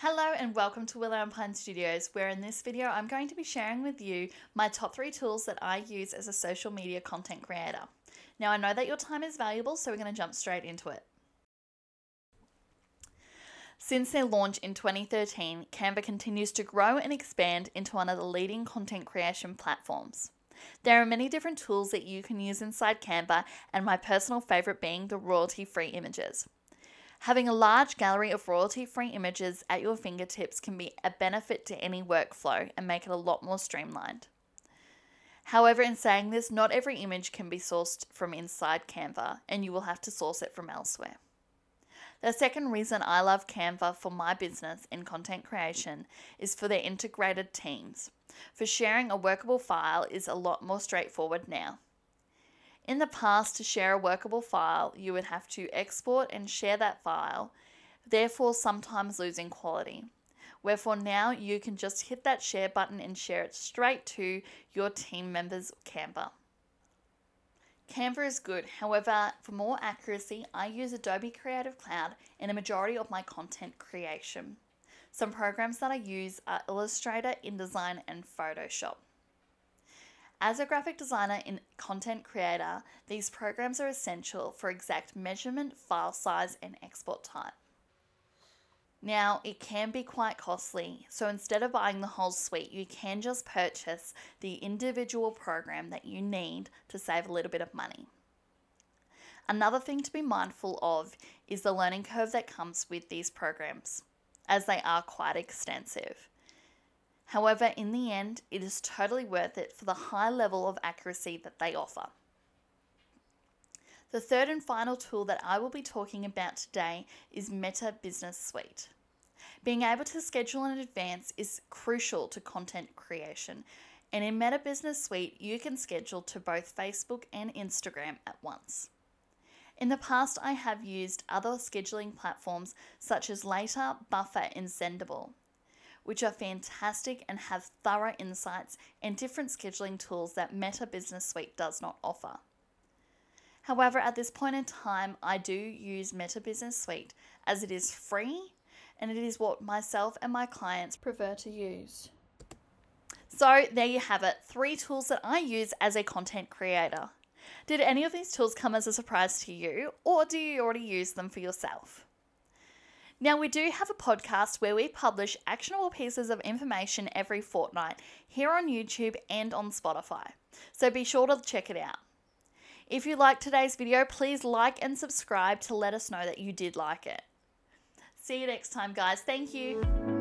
Hello and welcome to Willow and Pine Studios, where in this video I'm going to be sharing with you my top three tools that I use as a social media content creator. Now I know that your time is valuable, so we're going to jump straight into it. Since their launch in 2013, Canva continues to grow and expand into one of the leading content creation platforms. There are many different tools that you can use inside Canva, and my personal favorite being the royalty free images. Having a large gallery of royalty free images at your fingertips can be a benefit to any workflow and make it a lot more streamlined. However, in saying this, not every image can be sourced from inside Canva, and you will have to source it from elsewhere. The second reason I love Canva for my business in content creation is for their integrated teams. For sharing a workable file is a lot more straightforward now. In the past, to share a workable file, you would have to export and share that file, therefore, sometimes losing quality. Wherefore, now you can just hit that share button and share it straight to your team members' Canva. Canva is good, however, for more accuracy, I use Adobe Creative Cloud in a majority of my content creation. Some programs that I use are Illustrator, InDesign, and Photoshop. As a graphic designer and content creator, these programs are essential for exact measurement, file size, and export type. Now, it can be quite costly, so instead of buying the whole suite, you can just purchase the individual program that you need to save a little bit of money. Another thing to be mindful of is the learning curve that comes with these programs, as they are quite extensive. However, in the end, it is totally worth it for the high level of accuracy that they offer. The third and final tool that I will be talking about today is Meta Business Suite. Being able to schedule in advance is crucial to content creation, and in Meta Business Suite, you can schedule to both Facebook and Instagram at once. In the past, I have used other scheduling platforms such as Later, Buffer, and Sendible which are fantastic and have thorough insights and different scheduling tools that Meta Business Suite does not offer. However, at this point in time, I do use Meta Business Suite as it is free and it is what myself and my clients prefer to use. So, there you have it three tools that I use as a content creator. Did any of these tools come as a surprise to you, or do you already use them for yourself? Now, we do have a podcast where we publish actionable pieces of information every fortnight here on YouTube and on Spotify, so be sure to check it out. If you liked today's video, please like and subscribe to let us know that you did like it. See you next time, guys. Thank you.